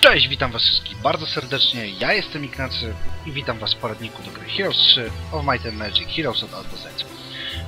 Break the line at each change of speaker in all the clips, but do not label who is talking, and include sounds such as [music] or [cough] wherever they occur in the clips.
Cześć, witam was wszystkich bardzo serdecznie, ja jestem Ignacy i witam was w poradniku do gry Heroes 3 of Might and Magic Heroes od A do Z.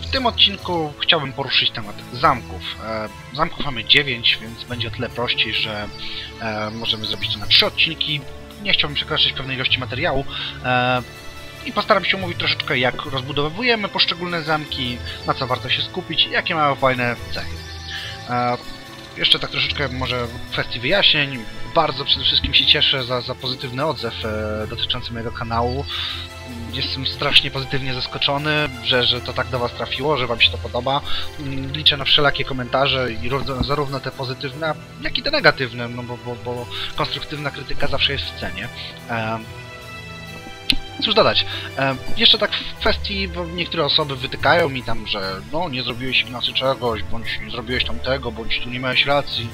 W tym odcinku chciałbym poruszyć temat zamków. E, zamków mamy 9, więc będzie o tyle prościej, że e, możemy zrobić to na 3 odcinki. Nie chciałbym przekraczać pewnej ilości materiału e, i postaram się omówić troszeczkę jak rozbudowujemy poszczególne zamki, na co warto się skupić i jakie mają fajne cechy. Jeszcze tak troszeczkę może w kwestii wyjaśnień. Bardzo przede wszystkim się cieszę za, za pozytywny odzew e, dotyczący mojego kanału. Jestem strasznie pozytywnie zaskoczony, że, że to tak do Was trafiło, że Wam się to podoba. Mm, Liczę na wszelakie komentarze, i ró- zarówno te pozytywne, jak i te negatywne, no bo, bo, bo konstruktywna krytyka zawsze jest w cenie. E, Cóż dodać, e, jeszcze tak w kwestii, bo niektóre osoby wytykają mi tam, że no nie zrobiłeś Ignacy czegoś, bądź nie zrobiłeś tamtego, bądź tu nie miałeś racji.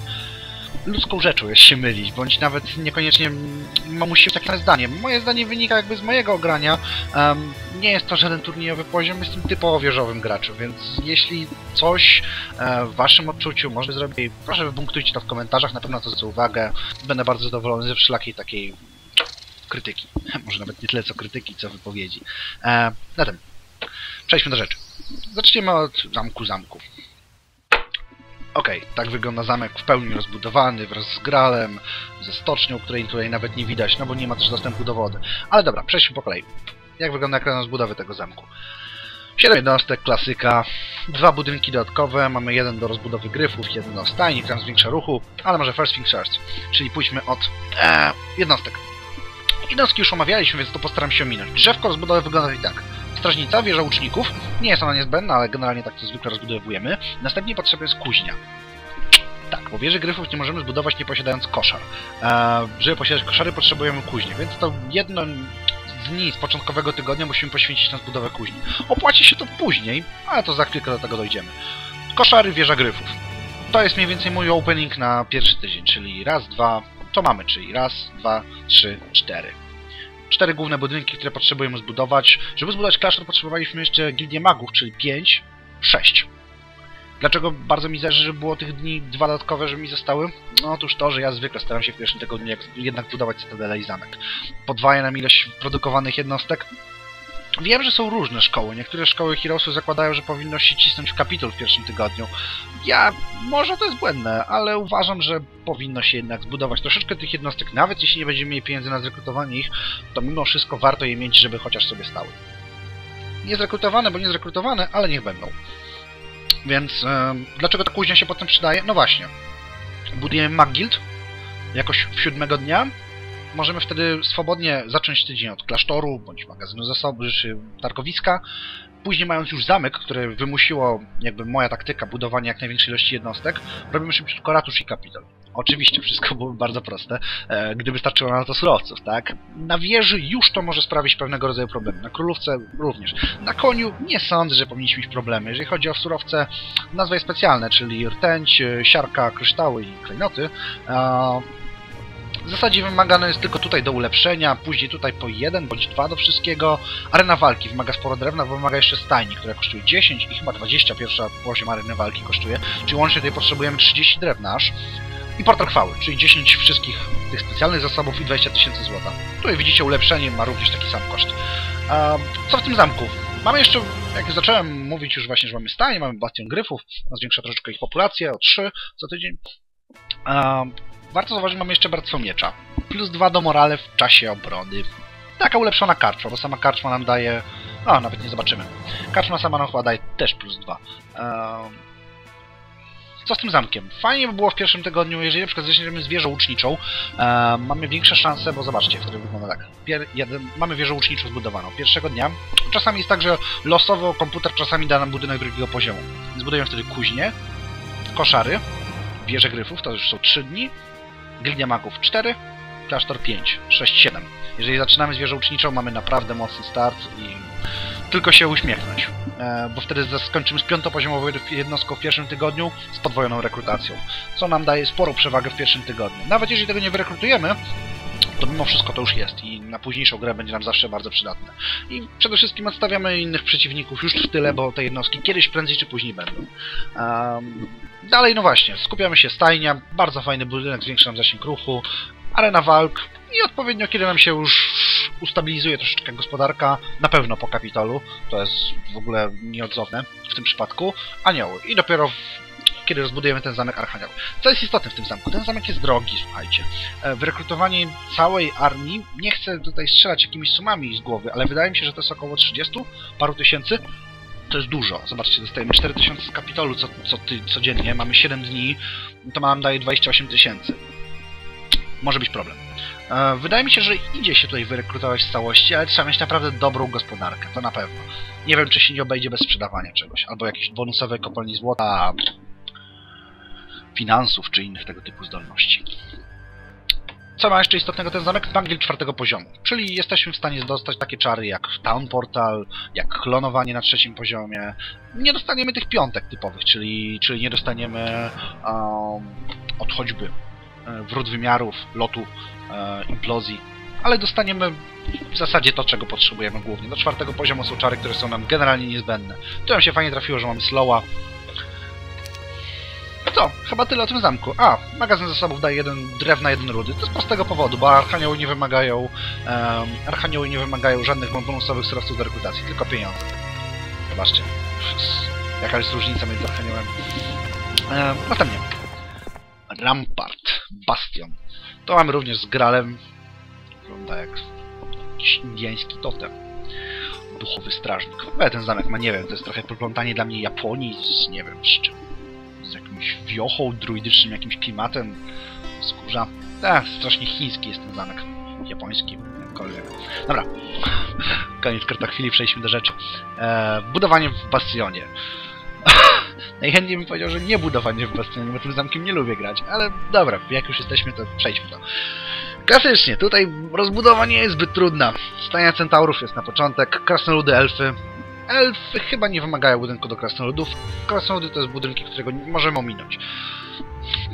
Ludzką rzeczą jest się mylić, bądź nawet niekoniecznie ma musi takie zdanie. Moje zdanie wynika jakby z mojego ogrania. Nie jest to żaden turniejowy poziom, jestem typowo wieżowym graczem, więc jeśli coś e, w waszym odczuciu może zrobić, proszę wypunktujcie to w komentarzach, na pewno to zwrócę uwagę. Będę bardzo zadowolony ze wszelakiej takiej krytyki. [laughs] Może nawet nie tyle co krytyki, co wypowiedzi. E, zatem, przejdźmy do rzeczy. Zaczniemy od zamku zamku. Okej, tak wygląda zamek w pełni rozbudowany, wraz z gralem, ze stocznią, której tutaj nawet nie widać, no bo nie ma też dostępu do wody. Ale dobra, przejdźmy po kolei. Jak wygląda ekran rozbudowy tego zamku? 7 jednostek, klasyka, dwa budynki dodatkowe, mamy jeden do rozbudowy gryfów, jeden do stajni, tam zwiększa ruchu, ale może first things first, czyli pójdźmy od e, jednostek. Jednostki już omawialiśmy, więc to postaram się ominąć. Drzewko rozbudowy wygląda i tak. Strażnica, wieża łuczników. Nie jest ona niezbędna, ale generalnie tak to zwykle rozbudowujemy. Następnie potrzebna jest kuźnia. Tak, bo wieży gryfów nie możemy zbudować nie posiadając koszar. Eee, żeby posiadać koszary potrzebujemy kuźnię, więc to jedno z dni z początkowego tygodnia musimy poświęcić na zbudowę kuźni. Opłaci się to później, ale to za chwilkę do tego dojdziemy. Koszary, wieża gryfów. To jest mniej więcej mój opening na pierwszy tydzień, czyli raz, dwa, to mamy, czyli raz, dwa, trzy, cztery. Cztery główne budynki, które potrzebujemy zbudować. Żeby zbudować klasztor potrzebowaliśmy jeszcze gildię magów, czyli pięć, sześć. Dlaczego bardzo mi zależy, żeby było tych dni dwa dodatkowe, żeby mi zostały? No otóż to, że ja zwykle staram się w pierwszym tygodniu jednak budować cytadelę i zamek. Podwaja nam ilość produkowanych jednostek. Wiem, że są różne szkoły. Niektóre szkoły Heroesów zakładają, że powinno się cisnąć w kapitol w pierwszym tygodniu. Ja, może to jest błędne, ale uważam, że powinno się jednak zbudować troszeczkę tych jednostek, nawet jeśli nie będziemy mieli pieniędzy na zrekrutowanie ich, to mimo wszystko warto je mieć, żeby chociaż sobie stały. Nie zrekrutowane, bo nie zrekrutowane, ale niech będą. Więc dlaczego ta kuźnia się potem przydaje? No właśnie. Budujemy MacGuild jakoś w siódmego dnia. Możemy wtedy swobodnie zacząć tydzień od klasztoru, bądź magazynu zasoby, czy targowiska. Później mając już zamek, który wymusiło jakby moja taktyka budowania jak największej ilości jednostek, robimy szybciutko ratusz i kapitol. Oczywiście wszystko byłoby bardzo proste, e, gdyby starczyło na to surowców, tak? Na wieży już to może sprawić pewnego rodzaju problemy, na królówce również. Na koniu nie sądzę, że powinniśmy mieć problemy. Jeżeli chodzi o surowce, nazwy specjalne, czyli rtęć, e, siarka, kryształy i klejnoty, e, w zasadzie wymagane jest tylko tutaj do ulepszenia, później tutaj po jeden bądź dwa do wszystkiego. Arena walki wymaga sporo drewna, bo wymaga jeszcze stajni, która kosztuje 10 i chyba 20 pierwsza poziom areny walki kosztuje. Czyli łącznie tutaj potrzebujemy 30 drewna aż. I portal chwały, czyli 10 wszystkich tych specjalnych zasobów i 20 tysięcy złota. Tutaj widzicie ulepszenie ma również taki sam koszt. Co w tym zamku? Mamy jeszcze, jak zacząłem mówić już właśnie, że mamy stajnie, mamy bastion gryfów, zwiększa troszeczkę ich populację o 3 co tydzień. A, warto zauważyć, mamy jeszcze Bractwo Miecza. Plus 2 do morale w czasie obrony. Taka ulepszona karczma, bo sama karczma nam daje... O, nawet nie zobaczymy. Karczma sama nam chyba daje też plus 2. Ehm, Co z tym zamkiem? Fajnie by było w pierwszym tygodniu, jeżeli na przykład zaczniemy z wieżą łuczniczą, em, mamy większe szanse, bo zobaczcie, wtedy wygląda tak. Pier jeden, mamy wieżę łuczniczą zbudowaną pierwszego dnia. Czasami jest tak, że losowo komputer czasami da nam budynek drugiego poziomu. Zbudujemy wtedy kuźnię, koszary, wieże gryfów, to już są 3 dni, Gildia Magów 4, Klasztor 5, 6, 7. Jeżeli zaczynamy z wieżą łuczniczą, mamy naprawdę mocny start i tylko się uśmiechnąć. E, bo wtedy skończymy z piątopoziomową jednostką w pierwszym tygodniu z podwojoną rekrutacją, co nam daje sporą przewagę w pierwszym tygodniu. Nawet jeżeli tego nie wyrekrutujemy, to mimo wszystko to już jest i na późniejszą grę będzie nam zawsze bardzo przydatne. I przede wszystkim odstawiamy innych przeciwników już w tyle, bo te jednostki kiedyś prędzej czy później będą. Em, dalej, no właśnie, skupiamy się stajnia, bardzo fajny budynek, zwiększa nam zasięg ruchu, arena walk i odpowiednio, kiedy nam się już ustabilizuje troszeczkę gospodarka, na pewno po kapitolu, to jest w ogóle nieodzowne w tym przypadku, anioły. I dopiero w, kiedy rozbudujemy ten zamek Archanioł. Co jest istotne w tym zamku? Ten zamek jest drogi, słuchajcie. E, Wyrekrutowanie całej armii, nie chcę tutaj strzelać jakimiś sumami z głowy, ale wydaje mi się, że to jest około 30 paru tysięcy. To jest dużo. Zobaczcie, dostajemy 4000 z kapitolu co, co ty, codziennie, mamy 7 dni, to nam daje 28 tysięcy. Może być problem. E, Wydaje mi się, że idzie się tutaj wyrekrutować w całości, ale trzeba mieć naprawdę dobrą gospodarkę, to na pewno. Nie wiem, czy się nie obejdzie bez sprzedawania czegoś, albo jakiejś bonusowej kopalni złota, finansów, czy innych tego typu zdolności. Co ma jeszcze istotnego ten zamek? Bangiel czwartego poziomu, czyli jesteśmy w stanie dostać takie czary jak Town Portal, jak klonowanie na trzecim poziomie. Nie dostaniemy tych piątek typowych, czyli, czyli nie dostaniemy um, od choćby e, wrót wymiarów, lotu, e, implozji, ale dostaniemy w zasadzie to, czego potrzebujemy głównie. Do czwartego poziomu są czary, które są nam generalnie niezbędne. Tu nam się fajnie trafiło, że mamy slowa. To, chyba tyle o tym zamku. A, magazyn zasobów daje jeden drewna, jeden rudy. To z prostego powodu, bo archanioły nie wymagają um, archanioły nie wymagają żadnych bonusowych surowców do rekrutacji, tylko pieniądze. Zobaczcie. Jaka jest różnica między archaniołami. Um, następnie. Rampart. Bastion. To mamy również z Gralem. Wygląda jak jakiś indiański totem. Duchowy strażnik. Ale ten zamek ma, nie wiem, to jest trochę poplątanie dla mnie Japonii z, nie wiem, z czym. Z jakimś wiochą, druidycznym jakimś klimatem. Skórza. Tak, strasznie chiński jest ten zamek. Japoński, jakkolwiek. Dobra. [laughs] Koniec karta chwili, przejdźmy do rzeczy. Eee, budowanie w bastionie. [laughs] Najchętniej bym powiedział, że nie budowanie w bastionie, bo tym zamkiem nie lubię grać. Ale dobra, jak już jesteśmy, to przejdźmy to. Klasycznie, tutaj rozbudowa nie jest zbyt trudna. Stajnia centaurów jest na początek, krasnoludy, elfy. Elfy chyba nie wymagają budynku do krasnoludów. Krasnoludy to jest budynki, którego możemy ominąć.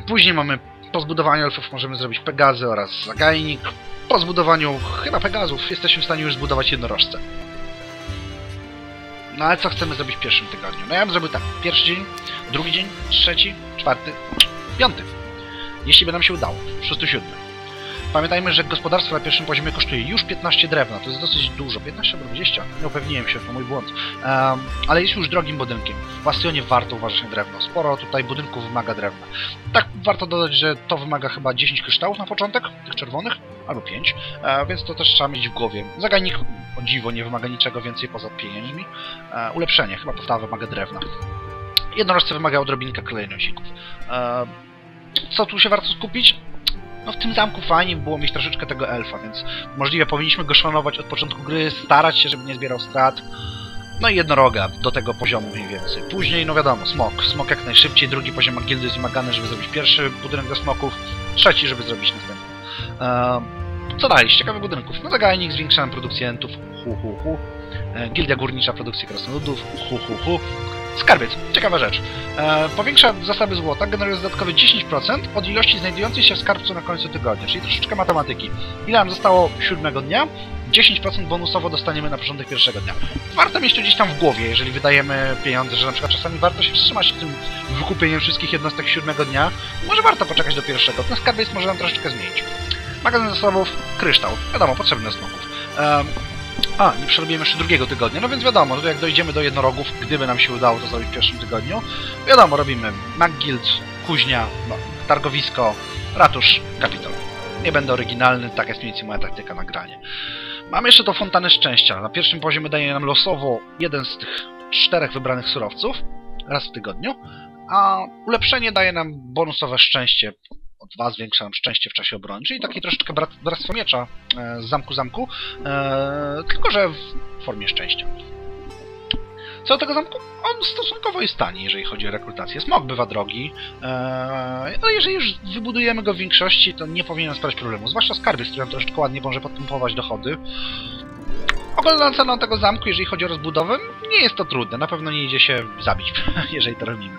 Później mamy po zbudowaniu elfów możemy zrobić Pegazy oraz Zagajnik. Po zbudowaniu chyba Pegazów jesteśmy w stanie już zbudować jednorożce. No ale co chcemy zrobić w pierwszym tygodniu? No ja bym zrobił tak. Pierwszy dzień, drugi dzień, trzeci, czwarty, piąty. Jeśli by nam się udało. Szósty, siódmy. Pamiętajmy, że gospodarstwo na pierwszym poziomie kosztuje już 15 drewna. To jest dosyć dużo. 15 albo 20. Nie upewniłem się, to mój błąd. Um, ale jest już drogim budynkiem. W Bastionie warto uważać na drewno. Sporo tutaj budynków wymaga drewna. Tak, warto dodać, że to wymaga chyba 10 kryształów na początek, tych czerwonych, albo 5, e, więc to też trzeba mieć w głowie. Zagajnik, o dziwo, nie wymaga niczego więcej poza pieniędzmi. E, ulepszenie, chyba podstawa wymaga drewna. Jednorożce wymaga odrobinka klejnosików. E, co tu się warto skupić? No w tym zamku fajnie by było mieć troszeczkę tego elfa, więc możliwe powinniśmy go szanować od początku gry, starać się, żeby nie zbierał strat. No i jednoroga do tego poziomu mniej więcej. Później, no wiadomo, smok. Smok jak najszybciej, drugi poziom gildy jest wymagany, żeby zrobić pierwszy budynek do smoków, trzeci, żeby zrobić następny. Ehm, co dalej z budynków? No zagajnik, zwiększamy produkcję entów, hu hu hu. E, Gildia górnicza, produkcję krasnoludów, hu hu hu. Skarbiec, ciekawa rzecz. E, powiększa zasoby złota, generuje dodatkowe 10% od ilości znajdującej się w skarbcu na końcu tygodnia, czyli troszeczkę matematyki. Ile nam zostało siódmego dnia? 10% bonusowo dostaniemy na początek pierwszego dnia. Warto mieć to gdzieś tam w głowie, jeżeli wydajemy pieniądze, że na przykład czasami warto się wstrzymać z tym wykupieniem wszystkich jednostek siódmego dnia. Może warto poczekać do pierwszego. Ten skarbiec może nam troszeczkę zmienić. Magazyn zasobów, kryształ. Wiadomo, potrzebny smoków. Um, a, nie przerobiłem jeszcze drugiego tygodnia, no więc wiadomo, to jak dojdziemy do jednorogów, gdyby nam się udało to zrobić w pierwszym tygodniu, wiadomo, robimy MacGuild, kuźnia, no, targowisko, ratusz, kapitol. Nie będę oryginalny, taka jest mniej więcej moja taktyka na granie. Mamy jeszcze to fontanę szczęścia. Na pierwszym poziomie daje nam losowo jeden z tych czterech wybranych surowców, raz w tygodniu, a ulepszenie daje nam bonusowe szczęście o dwa zwiększa nam szczęście w czasie obrony, czyli takie troszeczkę brat, bractwo miecza e, z zamku zamku, e, tylko że w formie szczęścia. Co do tego zamku? On stosunkowo jest tani, jeżeli chodzi o rekrutację. Smog bywa drogi, e, ale jeżeli już wybudujemy go w większości, to nie powinien sprawiać problemu. Zwłaszcza skarby, z którym troszeczkę ładnie może podpompować dochody. Ogólną ceną tego zamku, jeżeli chodzi o rozbudowę, nie jest to trudne. Na pewno nie idzie się zabić, [laughs] jeżeli to robimy.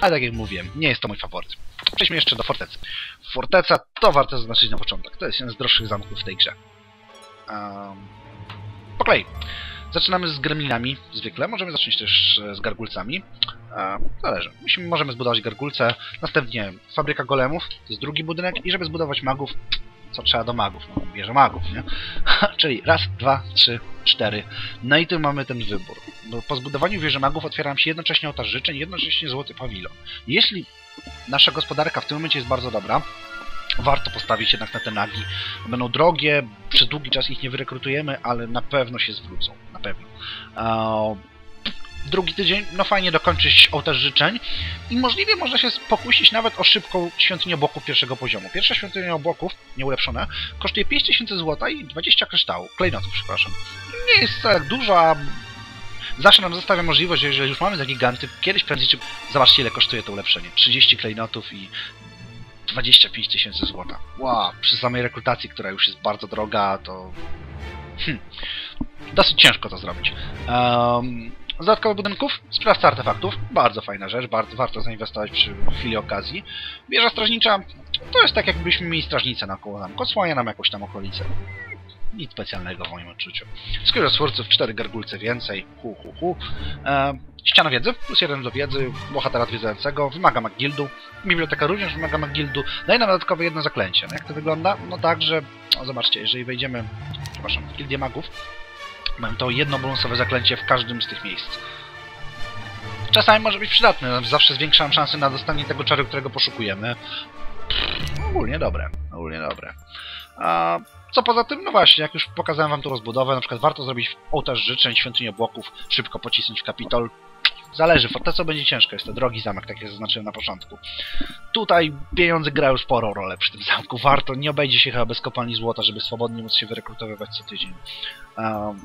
Ale tak jak mówiłem, nie jest to mój faworyt. Przejdźmy jeszcze do fortecy. Forteca to warto zaznaczyć na początek. To jest jeden z droższych zamków w tej grze. Um, po kolei. Zaczynamy z gremlinami, zwykle. Możemy zacząć też e, z gargulcami. E, zależy. Musimy, możemy zbudować gargulce. Następnie fabryka golemów, to jest drugi budynek. I żeby zbudować magów, co trzeba do magów? No, bierze magów, nie? [laughs] Czyli raz, dwa, trzy, cztery. No i tu mamy ten wybór. Bo po zbudowaniu wieży magów otwieram się jednocześnie ołtarz życzeń, jednocześnie złoty pawilon. Jeśli nasza gospodarka w tym momencie jest bardzo dobra, warto postawić jednak na te nagi. Będą drogie, przez długi czas ich nie wyrekrutujemy, ale na pewno się zwrócą. Na pewno. Drugi tydzień, no fajnie dokończyć ołtarz życzeń i możliwie można się pokusić nawet o szybką świątynię obłoków pierwszego poziomu. Pierwsza świątynia obłoków, nieulepszona, kosztuje 5000 zł i 20 kryształów, klejnotów, przepraszam. Nie jest wcale dużo, a zawsze nam zostawia możliwość, że już mamy za giganty, kiedyś prędzej czy... Zobaczcie ile kosztuje to ulepszenie. 30 klejnotów i 25 tysięcy złota. Wow, przy samej rekrutacji, która już jest bardzo droga, to... Hm. Dosyć ciężko to zrobić. Um, z budynków, sprawca artefaktów, bardzo fajna rzecz, bardzo warto zainwestować przy chwili okazji. Wieża strażnicza, to jest tak jakbyśmy mieli strażnicę na koło zamku, odsłania nam jakąś tam okolicę. Nic specjalnego w moim odczuciu. Skoro twórców, cztery gargulce więcej, hu hu hu. E, ściana wiedzy, plus jeden do wiedzy, bohatera odwiedzającego, wymaga Magildu. Biblioteka również wymaga Magildu. Daje nam dodatkowe jedno zaklęcie. No jak to wygląda? No tak, że... O, zobaczcie, jeżeli wejdziemy, przepraszam, w Gildię Magów, mamy to jedno bonusowe zaklęcie w każdym z tych miejsc. Czasami może być przydatne, zawsze zwiększam szanse na dostanie tego czaru, którego poszukujemy. Ogólnie dobre, ogólnie dobre. A co poza tym, no właśnie, jak już pokazałem wam tu rozbudowę, na przykład warto zrobić ołtarz życzeń, świątynię obłoków, szybko pocisnąć kapitol. Zależy, forteca będzie ciężko, jest to drogi zamek, tak jak zaznaczyłem na początku. Tutaj pieniądze grają sporą rolę przy tym zamku. Warto, nie obejdzie się chyba bez kopalni złota, żeby swobodnie móc się wyrekrutowywać co tydzień. Um,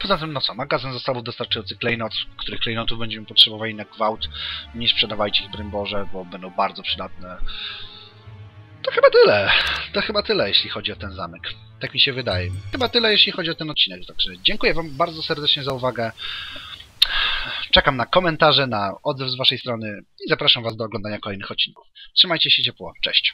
Poza tym, no co, magazyn zestawów dostarczający klejnot, których klejnotów będziemy potrzebowali na gwałt. Nie sprzedawajcie ich, broń Boże, bo będą bardzo przydatne. To chyba tyle. To chyba tyle, jeśli chodzi o ten zamek. Tak mi się wydaje. Chyba tyle, jeśli chodzi o ten odcinek. Także dziękuję Wam bardzo serdecznie za uwagę. Czekam na komentarze, na odzew z Waszej strony i zapraszam Was do oglądania kolejnych odcinków. Trzymajcie się ciepło. Cześć.